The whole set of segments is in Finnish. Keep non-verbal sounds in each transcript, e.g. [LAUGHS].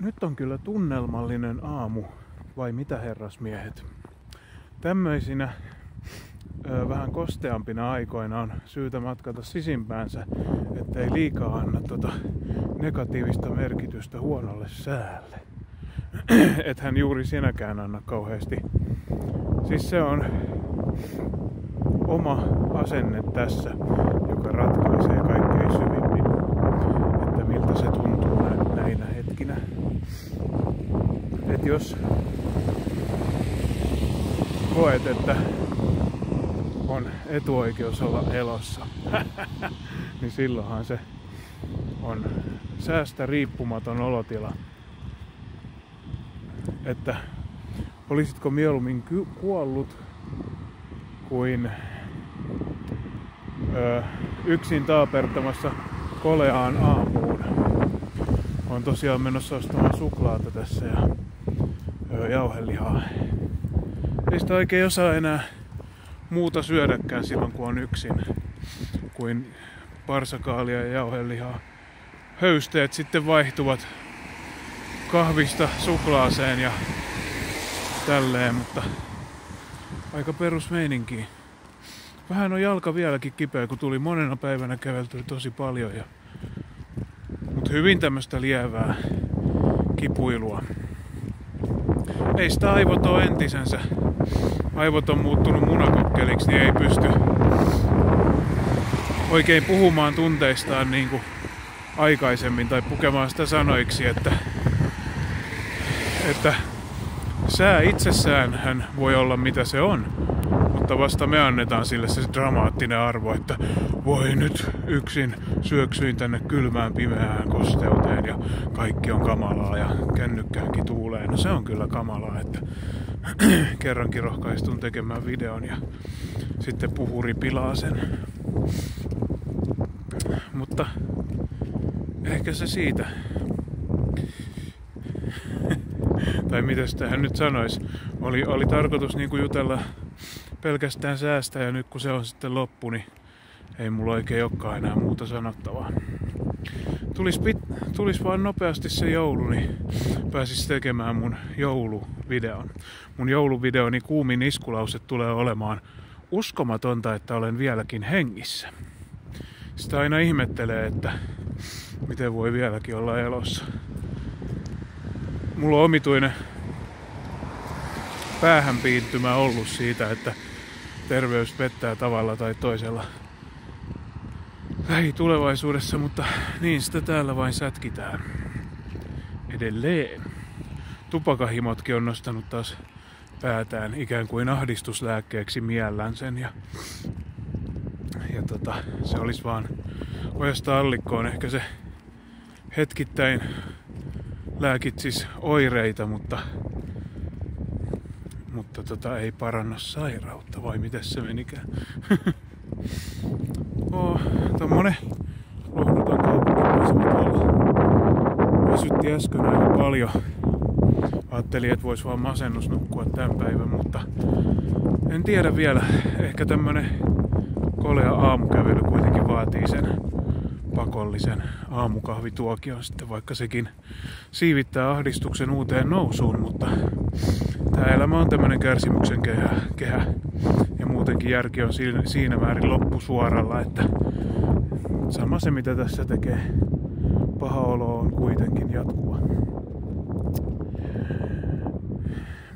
Nyt on kyllä tunnelmallinen aamu, vai mitä herrasmiehet? Tämmöisinä ö, vähän kosteampina aikoina on syytä matkata sisimpäänsä, ettei liikaa anna tota negatiivista merkitystä huonolle säälle. [CLEARS THROAT] Ethän juuri sinäkään anna kauheasti. Siis se on oma asenne tässä, joka ratkaisee kaikkein syvimmin, että miltä se tuntuu näinä hetkinä. Et jos koet, että on etuoikeus olla elossa, [LAUGHS] niin silloinhan se on säästä riippumaton olotila. Että olisitko mieluummin kuollut kuin ö, yksin taapertamassa koleaan aamuun. Olen tosiaan menossa ostamaan suklaata tässä ja jauhelihaa. Ei sitä oikein osaa enää muuta syödäkään silloin kun on yksin kuin parsakaalia ja jauhelihaa. Höysteet sitten vaihtuvat kahvista suklaaseen ja tälleen, mutta aika perusmeininki. Vähän on jalka vieläkin kipeä, kun tuli monena päivänä käveltyä tosi paljon. Ja... Mutta hyvin tämmöistä lievää kipuilua. Ei sitä aivot ole entisensä. Aivot on muuttunut munakokkeliksi, niin ei pysty oikein puhumaan tunteistaan niin kuin aikaisemmin tai pukemaan sitä sanoiksi, että, että sää itsessään hän voi olla mitä se on, mutta vasta me annetaan sille se dramaattinen arvo, että voi nyt yksin syöksyin tänne kylmään pimeään kosteuteen ja kaikki on kamalaa ja kännykkäänkin tuuleen. No se on kyllä kamalaa, että [CLEARS THROAT] kerrankin rohkaistun tekemään videon ja sitten puhuri pilaa sen. Mutta ehkä se siitä. [LAUGHS] tai mitä tähän nyt sanois. Oli, oli tarkoitus niinku jutella pelkästään säästä ja nyt kun se on sitten loppu, niin ei mulla oikein olekaan enää muuta sanottavaa. Tulis, pit, tulis vaan nopeasti se joulu, niin pääsis tekemään mun jouluvideon. Mun jouluvideoni kuumin iskulause tulee olemaan uskomatonta, että olen vieläkin hengissä. Sitä aina ihmettelee, että miten voi vieläkin olla elossa. Mulla on omituinen päähän piintymä ollut siitä, että terveys pettää tavalla tai toisella lähitulevaisuudessa, mutta niin sitä täällä vain sätkitään. Edelleen. Tupakahimotkin on nostanut taas päätään ikään kuin ahdistuslääkkeeksi miellän sen ja, ja tota, se olisi vaan ojasta allikkoon ehkä se hetkittäin lääkitsis oireita, mutta mutta tota, ei paranna sairautta, vai miten se menikään? [LAUGHS] oh, tommonen lohduton kaupunkimaisema tuolla. Väsytti äsken aika paljon. Ajattelin, että vois vaan masennus nukkua tämän päivän, mutta en tiedä vielä. Ehkä tämmönen kolea aamukävely kuitenkin vaatii sen pakollisen aamukahvituokion sitten, vaikka sekin siivittää ahdistuksen uuteen nousuun, mutta tämä elämä on tämmöinen kärsimyksen kehä, kehä. Ja muutenkin järki on siinä, siinä määrin loppusuoralla, että sama se mitä tässä tekee, paha olo on kuitenkin jatkuva.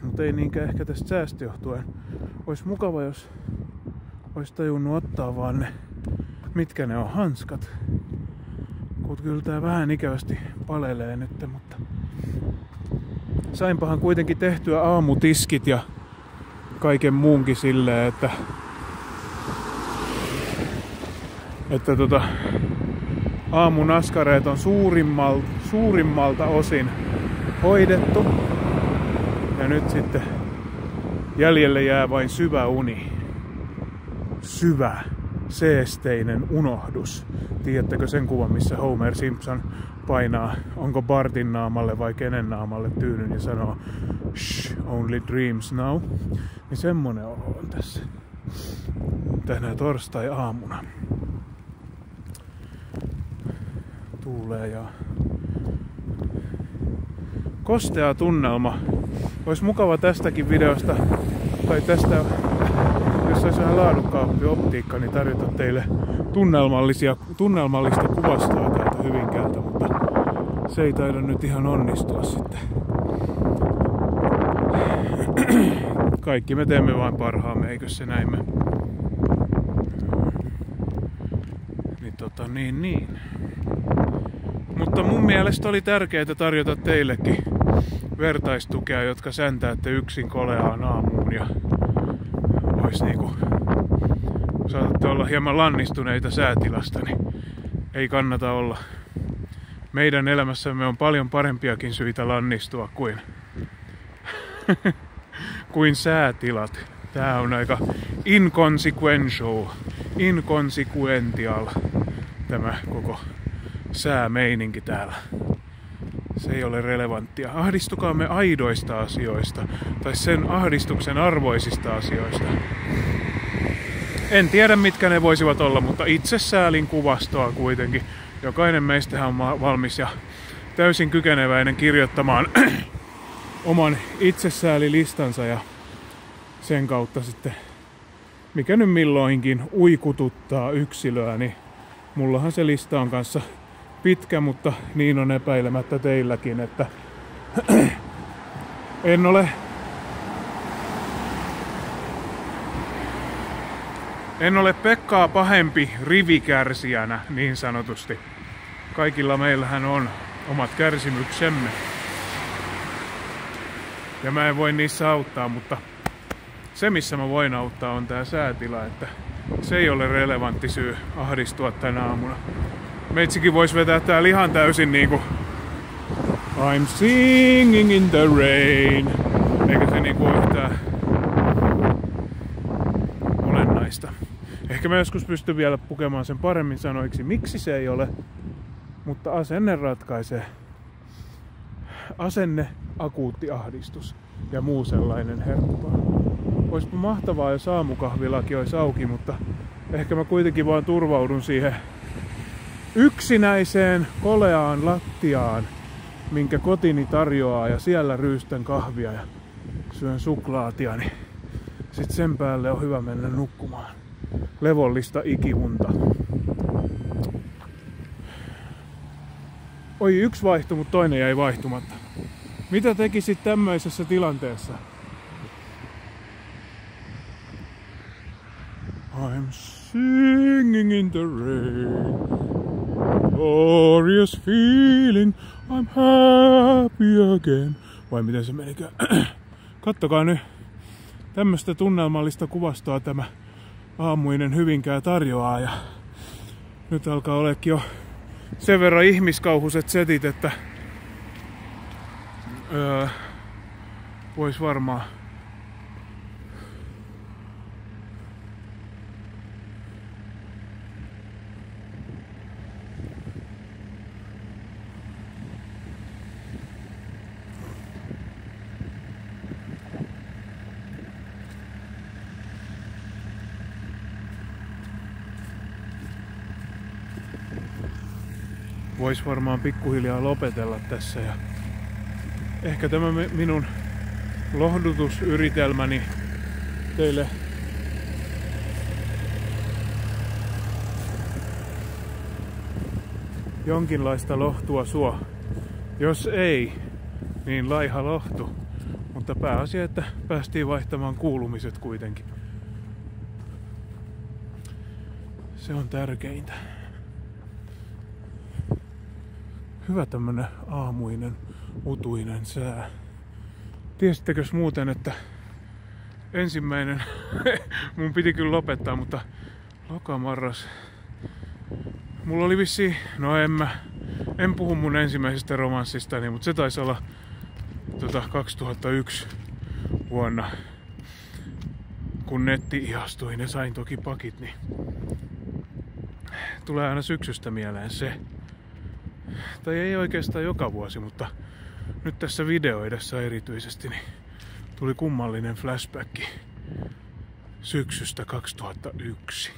Mutta ei niinkään ehkä tästä säästä johtuen. Olisi mukava, jos olisi tajunnut ottaa vaan ne, mitkä ne on hanskat. Kun kyllä tää vähän ikävästi palelee nyt, mutta sainpahan kuitenkin tehtyä aamutiskit ja kaiken muunkin silleen, että että tota, aamun askareet on suurimmalta, suurimmalta osin hoidettu. Ja nyt sitten jäljelle jää vain syvä uni. Syvä, seesteinen unohdus. Tiedättekö sen kuvan, missä Homer Simpson painaa, onko Bartin naamalle vai kenen naamalle tyynyn ja sanoo Shh, only dreams now. Niin semmonen olo on tässä tänä torstai-aamuna. Tuulee ja kostea tunnelma. Olisi mukava tästäkin videosta, tai tästä, jos olisi vähän laadukkaampi optiikka, niin tarjota teille tunnelmallisia, tunnelmallista kuvastoa Hyvinkäältä, mutta se ei taida nyt ihan onnistua sitten. Kaikki me teemme vain parhaamme, eikö se näin me? Niin tota, niin, niin. Mutta mun mielestä oli tärkeää tarjota teillekin vertaistukea, jotka säntäätte yksin koleaan aamuun ja olisi niinku saatatte olla hieman lannistuneita säätilasta, niin ei kannata olla. Meidän elämässämme on paljon parempiakin syitä lannistua kuin, [LAUGHS] kuin säätilat. Tää on aika inconsequential, inconsequential tämä koko säämeininki täällä. Se ei ole relevanttia. Ahdistukaamme aidoista asioista tai sen ahdistuksen arvoisista asioista. En tiedä mitkä ne voisivat olla, mutta itse säälin kuvastoa kuitenkin. Jokainen meistä on valmis ja täysin kykeneväinen kirjoittamaan [CLEARS THROAT] oman itsesäälilistansa ja sen kautta sitten, mikä nyt milloinkin uikututtaa yksilöä, niin mullahan se lista on kanssa pitkä, mutta niin on epäilemättä teilläkin, että [CLEARS THROAT] en ole En ole Pekkaa pahempi rivikärsijänä niin sanotusti. Kaikilla meillähän on omat kärsimyksemme. Ja mä en voi niissä auttaa, mutta se missä mä voin auttaa on tää säätila, että se ei ole relevantti syy ahdistua tänä aamuna. Meitsikin vois vetää tää lihan täysin niinku I'm singing in the rain. Eikä se niinku yhtään Ehkä mä joskus pystyn vielä pukemaan sen paremmin sanoiksi, miksi se ei ole. Mutta asenne ratkaisee. Asenne, akuutti ahdistus ja muu sellainen herppaa. Oispa mahtavaa, jos aamukahvilakin olisi auki, mutta ehkä mä kuitenkin vaan turvaudun siihen yksinäiseen koleaan lattiaan, minkä kotini tarjoaa ja siellä ryystän kahvia ja syön suklaatia, niin sit sen päälle on hyvä mennä nukkumaan. Levollista ikiunta. Oi, yksi vaihtui, mutta toinen jäi vaihtumatta. Mitä tekisit tämmöisessä tilanteessa? I'm singing in the rain. Glorious feeling. I'm happy again. Vai miten se menikään? [CLEARS THROAT] Kattokaa nyt. Tämmöistä tunnelmallista kuvastoa tämä aamuinen hyvinkään tarjoaa. Ja nyt alkaa olekin jo sen verran ihmiskauhuset setit, että öö, vois varmaan vois varmaan pikkuhiljaa lopetella tässä. Ja ehkä tämä minun lohdutusyritelmäni teille jonkinlaista lohtua suo. Jos ei, niin laiha lohtu. Mutta pääasia, että päästiin vaihtamaan kuulumiset kuitenkin. Se on tärkeintä. Hyvä tämmönen aamuinen, utuinen sää. Tiesittekö muuten, että ensimmäinen, [LAUGHS] mun piti kyllä lopettaa, mutta lokamarras. Mulla oli vissi, no en mä, en puhu mun ensimmäisestä romanssistani, mutta se taisi olla tota, 2001 vuonna, kun netti ihastui, ne sain toki pakit, niin tulee aina syksystä mieleen se, tai ei oikeastaan joka vuosi, mutta nyt tässä videoidessa erityisesti niin tuli kummallinen flashback syksystä 2001.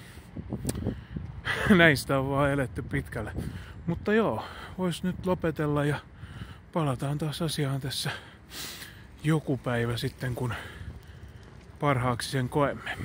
[LAUGHS] Näistä on vaan eletty pitkälle. Mutta joo, vois nyt lopetella ja palataan taas asiaan tässä joku päivä sitten, kun parhaaksi sen koemme.